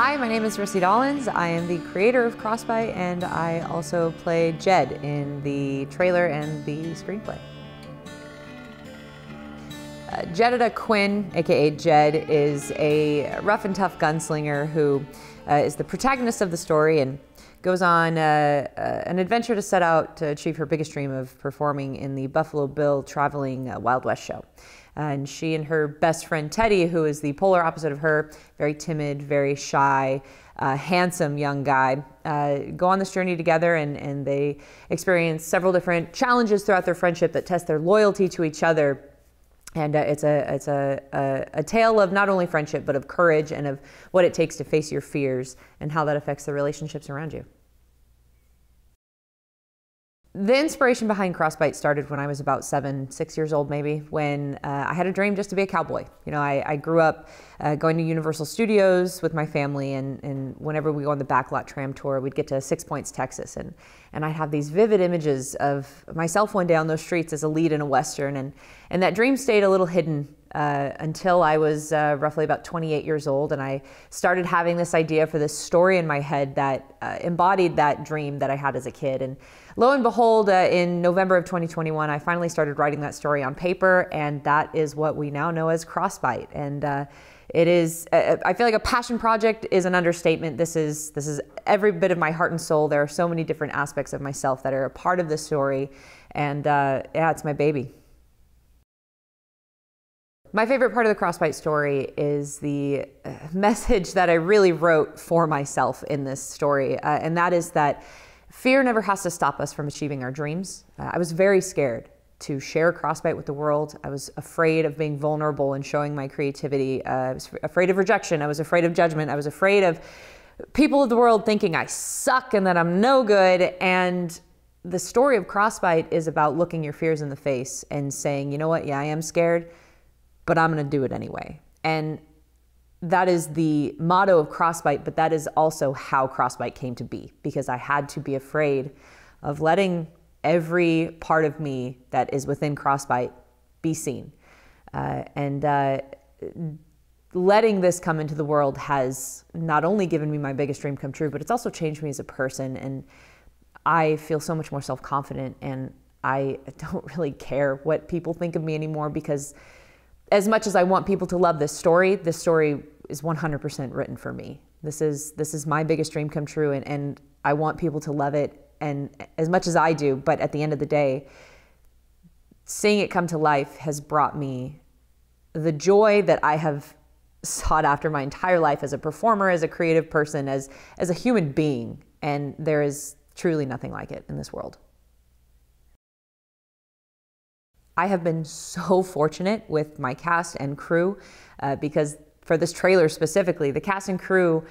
Hi, my name is Rissy Dollins. I am the creator of Crossbite and I also play Jed in the trailer and the screenplay. Uh, Jedediah Quinn, aka Jed, is a rough and tough gunslinger who uh, is the protagonist of the story and goes on uh, uh, an adventure to set out to achieve her biggest dream of performing in the Buffalo Bill traveling uh, Wild West show. And she and her best friend Teddy, who is the polar opposite of her, very timid, very shy, uh, handsome young guy, uh, go on this journey together and, and they experience several different challenges throughout their friendship that test their loyalty to each other and uh, it's a it's a, a, a tale of not only friendship but of courage and of what it takes to face your fears and how that affects the relationships around you. The inspiration behind Crossbite started when I was about seven, six years old, maybe, when uh, I had a dream just to be a cowboy. You know, I, I grew up uh, going to Universal Studios with my family, and, and whenever we go on the backlot tram tour, we'd get to Six Points, Texas, and, and I'd have these vivid images of myself one day on those streets as a lead in a Western, and, and that dream stayed a little hidden uh, until I was uh, roughly about 28 years old, and I started having this idea for this story in my head that uh, embodied that dream that I had as a kid. And lo and behold, uh, in November of 2021, I finally started writing that story on paper, and that is what we now know as Crossbite. And uh, it is, uh, I feel like a passion project is an understatement. This is this is every bit of my heart and soul. There are so many different aspects of myself that are a part of this story, and yeah, it's my baby. My favorite part of the Crossbite story is the uh, message that I really wrote for myself in this story, uh, and that is that fear never has to stop us from achieving our dreams. Uh, I was very scared to share Crossbite with the world. I was afraid of being vulnerable and showing my creativity. Uh, I was afraid of rejection. I was afraid of judgment. I was afraid of people of the world thinking I suck and that I'm no good. And the story of Crossbite is about looking your fears in the face and saying, you know what, yeah, I am scared but I'm going to do it anyway. And that is the motto of Crossbite, but that is also how Crossbite came to be because I had to be afraid of letting every part of me that is within Crossbite be seen. Uh, and uh, letting this come into the world has not only given me my biggest dream come true, but it's also changed me as a person. And I feel so much more self confident and I don't really care what people think of me anymore because as much as I want people to love this story, this story is 100% written for me. This is this is my biggest dream come true, and, and I want people to love it, and as much as I do. But at the end of the day, seeing it come to life has brought me the joy that I have sought after my entire life as a performer, as a creative person, as as a human being, and there is truly nothing like it in this world. I have been so fortunate with my cast and crew uh, because for this trailer specifically, the cast and crew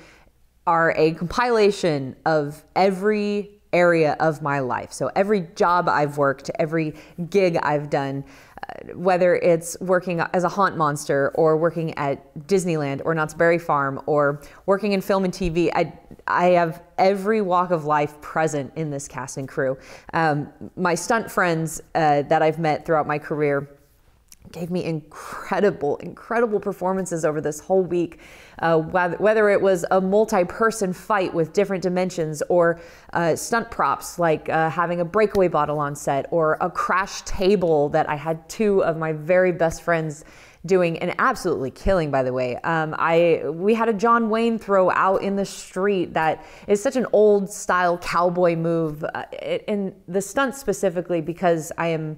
are a compilation of every area of my life. So every job I've worked, every gig I've done, uh, whether it's working as a haunt monster or working at Disneyland or Knott's Berry Farm or working in film and TV, I, I have every walk of life present in this cast and crew. Um, my stunt friends uh, that I've met throughout my career gave me incredible, incredible performances over this whole week. Uh, whether, it was a multi-person fight with different dimensions, or uh, stunt props like uh, having a breakaway bottle on set, or a crash table that I had two of my very best friends doing and absolutely killing by the way um, i we had a john wayne throw out in the street that is such an old style cowboy move uh, in the stunt specifically because i am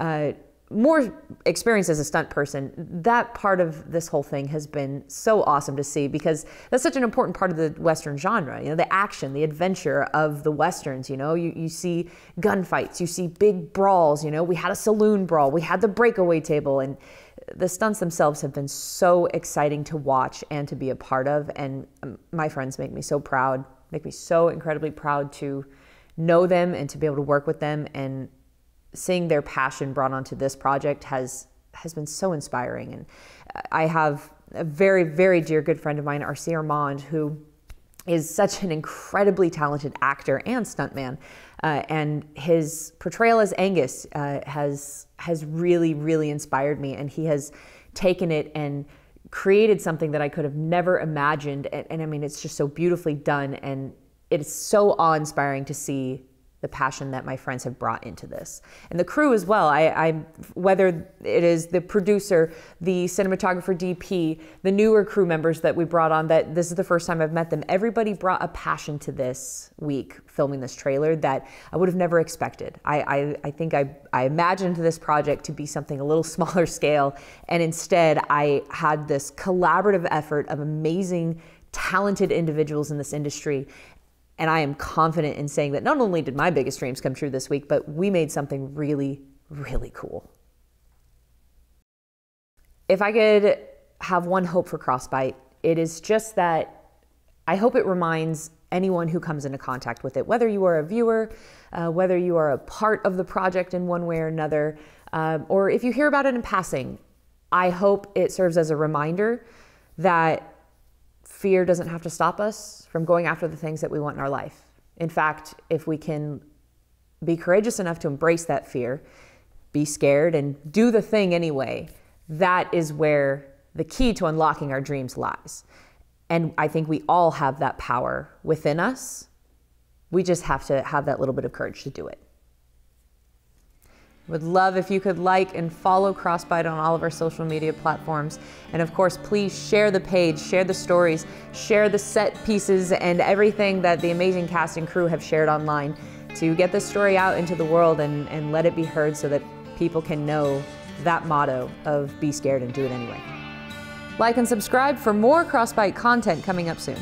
uh, more experience as a stunt person, that part of this whole thing has been so awesome to see because that's such an important part of the Western genre. You know, the action, the adventure of the Westerns. You know, you, you see gunfights, you see big brawls. You know, we had a saloon brawl, we had the breakaway table, and the stunts themselves have been so exciting to watch and to be a part of. And um, my friends make me so proud, make me so incredibly proud to know them and to be able to work with them and seeing their passion brought onto this project has has been so inspiring. And I have a very, very dear good friend of mine, Arcie Armand, who is such an incredibly talented actor and stuntman. Uh, and his portrayal as Angus uh, has has really, really inspired me. And he has taken it and created something that I could have never imagined. And, and I mean, it's just so beautifully done. And it's so awe inspiring to see the passion that my friends have brought into this. And the crew as well I, I, whether it is the producer the cinematographer dp the newer crew members that we brought on that this is the first time i've met them everybody brought a passion to this week filming this trailer that i would have never expected. I, I, I think I, I imagined this project to be something a little smaller scale and instead i had this collaborative effort of amazing talented individuals in this industry and I am confident in saying that not only did my biggest dreams come true this week, but we made something really, really cool. If I could have one hope for Crossbite, it is just that I hope it reminds anyone who comes into contact with it, whether you are a viewer, uh, whether you are a part of the project in one way or another, um, or if you hear about it in passing, I hope it serves as a reminder that fear doesn't have to stop us from going after the things that we want in our life. In fact, if we can be courageous enough to embrace that fear, be scared, and do the thing anyway, that is where the key to unlocking our dreams lies. And I think we all have that power within us. We just have to have that little bit of courage to do it. Would love if you could like and follow Crossbite on all of our social media platforms. And of course, please share the page, share the stories, share the set pieces, and everything that the amazing cast and crew have shared online to get this story out into the world and, and let it be heard so that people can know that motto of be scared and do it anyway. Like and subscribe for more Crossbite content coming up soon.